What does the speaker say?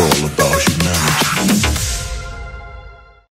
all about.